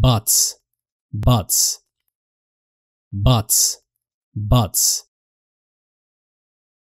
butts. Butts. Butts. Butts.